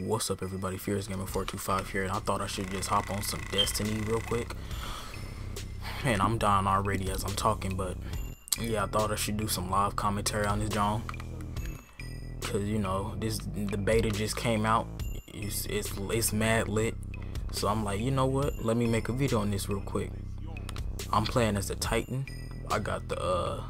What's up everybody, Furious Gamer 425 here, and I thought I should just hop on some Destiny real quick. Man, I'm dying already as I'm talking, but yeah, I thought I should do some live commentary on this John. Cause you know, this the beta just came out. It's it's it's mad lit. So I'm like, you know what? Let me make a video on this real quick. I'm playing as a Titan. I got the uh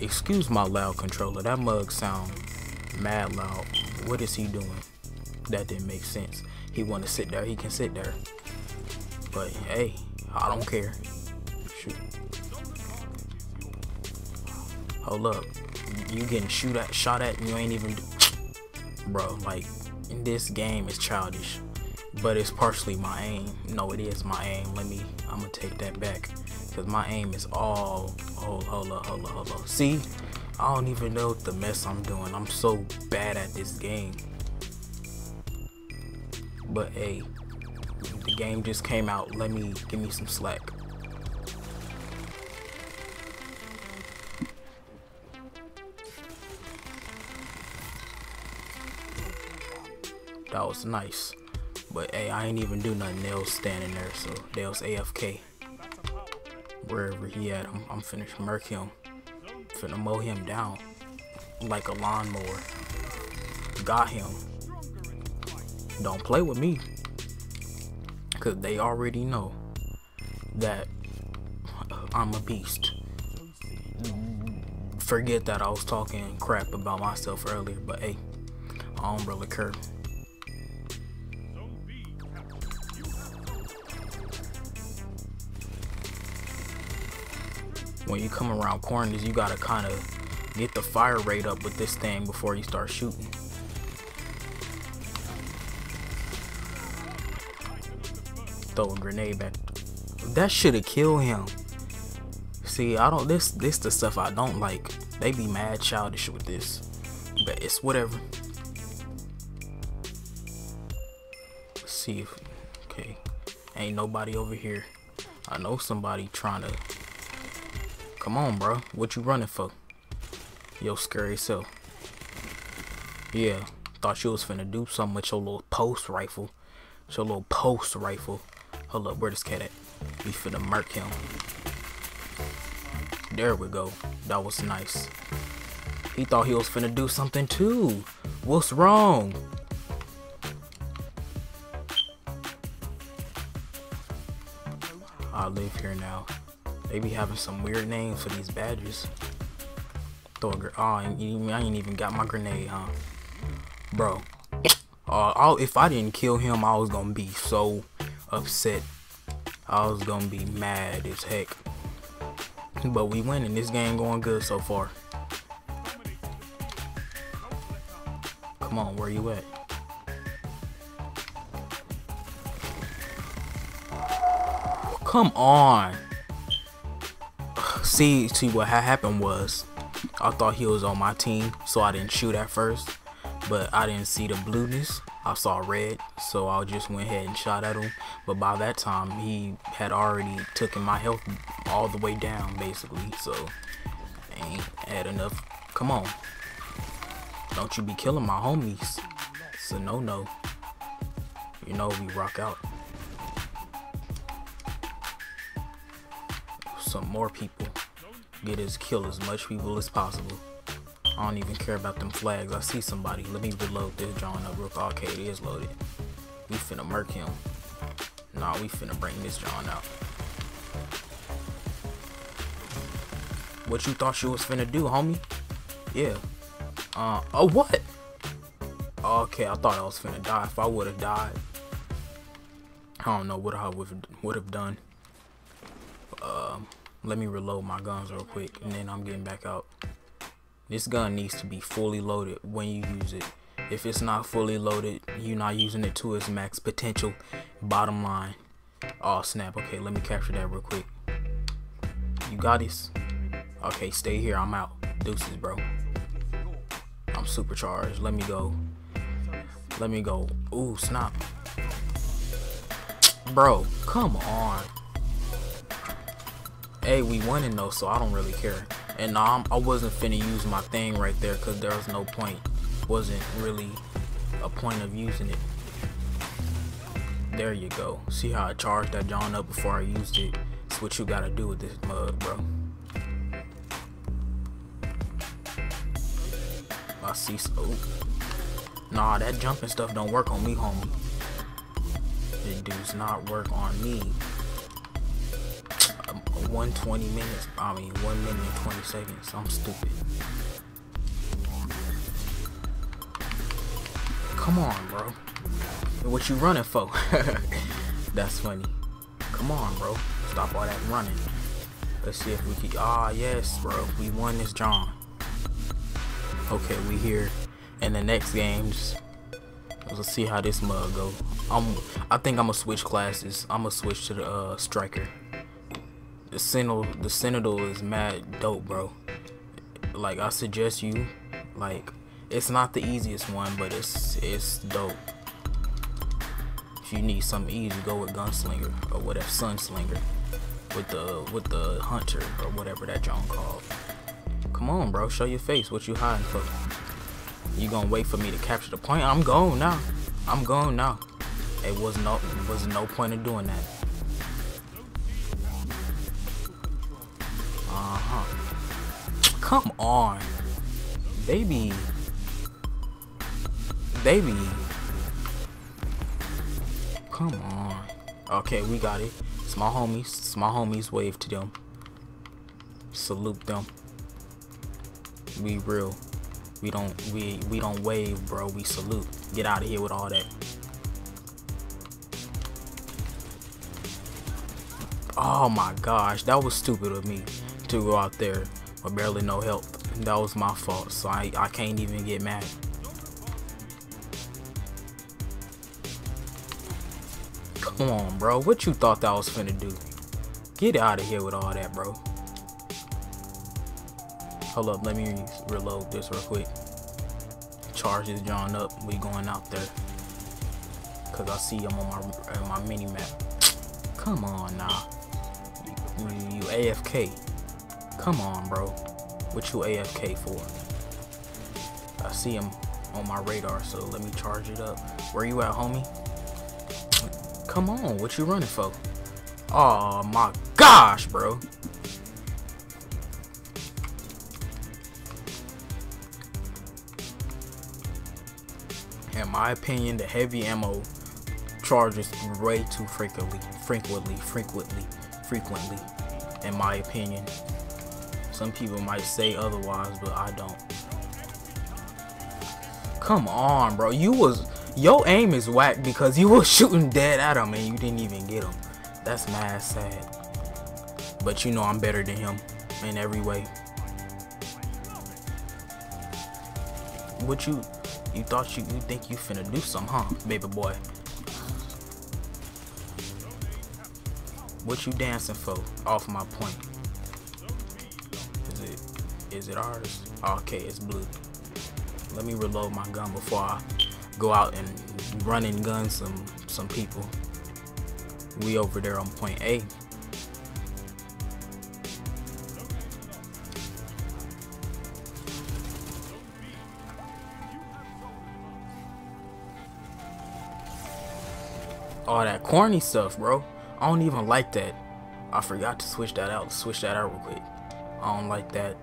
Excuse my loud controller. That mug sound mad loud. What is he doing? That didn't make sense. He want to sit there. He can sit there. But hey, I don't care. Shoot. Hold up. You getting shoot at, shot at, you ain't even. Bro, like, this game is childish. But it's partially my aim. No, it is my aim. Let me. I'm gonna take that back. Cause my aim is all hold hold up, hold up, hold up. See? I don't even know the mess I'm doing. I'm so bad at this game. But hey, the game just came out. Let me give me some slack. That was nice. But hey, I ain't even do nothing. Was standing there, so they was AFK wherever he at. I'm, I'm finna murk him. Finna mow him down like a lawnmower. Got him. Don't play with me. Cause they already know that I'm a beast. Forget that I was talking crap about myself earlier, but hey, I don't really care. When you come around corners, you gotta kind of get the fire rate up with this thing before you start shooting. Throw a grenade back. That should have killed him. See, I don't. This this the stuff I don't like. They be mad childish with this, but it's whatever. Let's see if okay, ain't nobody over here. I know somebody trying to Come on, bro. What you running for? Yo, scary self. Yeah, thought you was finna do something with your little pulse rifle. Your little pulse rifle. Hold up, where this cat at? We finna murk him. There we go. That was nice. He thought he was finna do something too. What's wrong? I live here now. They be having some weird names for these badges. Throw a oh, I ain't, even got my grenade, huh? Bro. Uh, if I didn't kill him, I was gonna be so upset. I was gonna be mad as heck. But we winning. This game going good so far. Come on, where you at? Come on see see what happened was I thought he was on my team so I didn't shoot at first but I didn't see the blueness. I saw red so I just went ahead and shot at him. But by that time he had already taken my health all the way down basically so ain't had enough. Come on. Don't you be killing my homies. A no no you know we rock out. Some more people get as kill as much people as possible. I don't even care about them flags. I see somebody. Let me reload this John up real quick. Okay, it is loaded. We finna murk him. Nah, we finna bring this John out. What you thought you was finna do, homie? Yeah. Uh, oh, what? Okay, I thought I was finna die. If I would have died, I don't know what I would have done. Um, let me reload my guns real quick and then I'm getting back out. This gun needs to be fully loaded when you use it. If it's not fully loaded, you're not using it to its max potential. Bottom line. Oh snap, okay, let me capture that real quick. You got this? Okay, stay here, I'm out. Deuces, bro. I'm supercharged. Let me go. Let me go. Ooh, snap. Bro, come on. Hey, we winning though, so I don't really care. And no, I'm, I wasn't finna use my thing right there because there was no point. Wasn't really a point of using it. There you go. See how I charged that John up before I used it? It's what you gotta do with this mug, bro. I see. Oh. Nah, that jumping stuff don't work on me, homie. It does not work on me. 120 minutes, I mean 1 minute and 20 seconds. I'm stupid. Come on, bro. What you running for? That's funny. Come on, bro. Stop all that running. Let's see if we can. Ah, yes, bro. We won this John. Okay, we here in the next games. Let's see how this mug go. I'm. I think I'm gonna switch classes. I'm gonna switch to the uh, striker the Sentinel, the Sentinel is mad dope, bro. Like I suggest you, like it's not the easiest one, but it's it's dope. If you need something easy, go with Gunslinger or whatever Sunslinger with the with the Hunter or whatever that John called. Come on, bro, show your face. What you hiding for? You gonna wait for me to capture the point? I'm going now. I'm going now. It was no it was no point in doing that. Come on. Baby. Baby. Come on. Okay, we got it. My homies. My homies. Wave to them. Salute them. We real. We don't we we don't wave, bro. We salute. Get out of here with all that. Oh my gosh, that was stupid of me to go out there or barely no help. That was my fault, so I, I can't even get mad. Come on, bro. What you thought that was finna do? Get out of here with all that, bro. Hold up, let me reload this real quick. Charge this John up. We going out there. Cause I see him on my on my mini map. Come on now. You, you AFK. Come on, bro. What you AFK for? I see him on my radar, so let me charge it up. Where you at, homie? Come on, what you running for? Oh my gosh, bro. In my opinion, the heavy ammo charges way too frequently, frequently, frequently, frequently, in my opinion. Some people might say otherwise, but I don't. Come on, bro. You was your aim is whack because you was shooting dead at him and you didn't even get him. That's mad sad. But you know I'm better than him in every way. What you you thought you you think you finna do some, huh, baby boy? What you dancing for off my point? Is it ours? okay, it's blue. Let me reload my gun before I go out and run and gun some some people. We over there on point A. All that corny stuff, bro. I don't even like that. I forgot to switch that out. Switch that out real quick. I don't like that.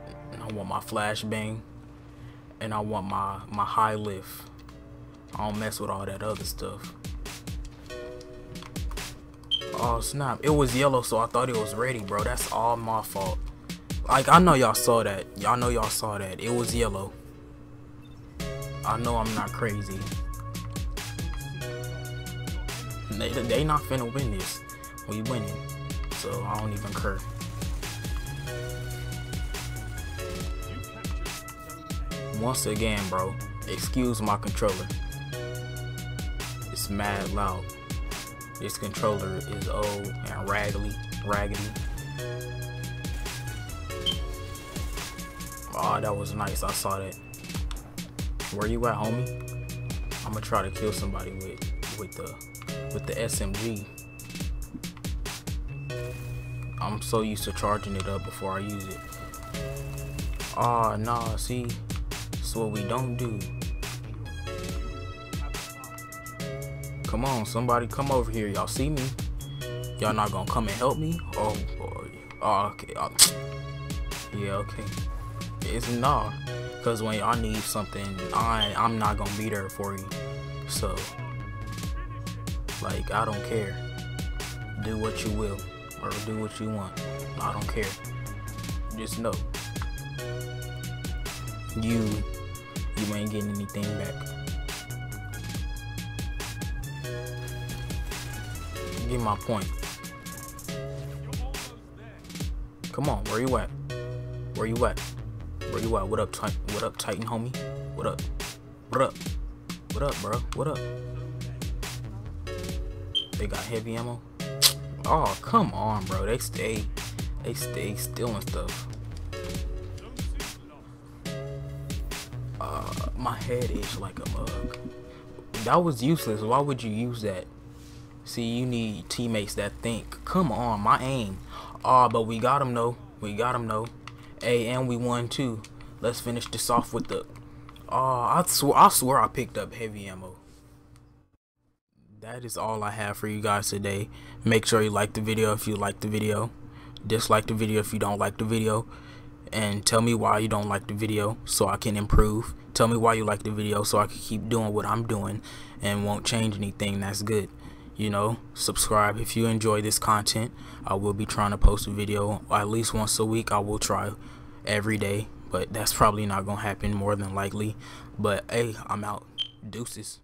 I want my flashbang and I want my my high lift. I don't mess with all that other stuff. Oh snap, it was yellow so I thought it was ready bro. That's all my fault. Like I know y'all saw that. Y'all know y'all saw that. It was yellow. I know I'm not crazy. They, they not finna win this. We winning. So I don't even care. Once again, bro, excuse my controller. It's mad loud. This controller is old and raggedy, raggedy. Oh, that was nice. I saw that. Where you at, homie? I'm gonna try to kill somebody with with the with the SMG. I'm so used to charging it up before I use it. Ah, nah, see? What we don't do. Come on, somebody come over here. Y'all see me? Y'all not gonna come and help me? Oh, boy. Oh, okay. Oh. Yeah, okay. It's nah. Cause when y'all need something, I I'm not gonna be there for you. So, like, I don't care. Do what you will, or do what you want. I don't care. Just know, you you ain't getting anything back. Get my point. Come on, where you at? Where you at? Where you at? What up, Titan? What up, Titan homie? What up? What up? What up, bro? What up? They got heavy ammo. Oh, come on, bro. They stay, they stay stealing stuff. My head is like a mug. That was useless. Why would you use that? See, you need teammates that think. Come on, my aim. Ah, but we got him though. We got him though. Hey, and we won too. Let's finish this off with the. Oh, I swear, I swear I picked up heavy ammo. That is all I have for you guys today. Make sure you like the video if you like the video. Dislike the video if you don't like the video. And tell me why you don't like the video so I can improve. Tell me why you like the video so I can keep doing what I'm doing and won't change anything that's good. You know subscribe if you enjoy this content. I will be trying to post a video at least once a week. I will try every day but that's probably not gonna happen more than likely. But hey i'm out. Deuces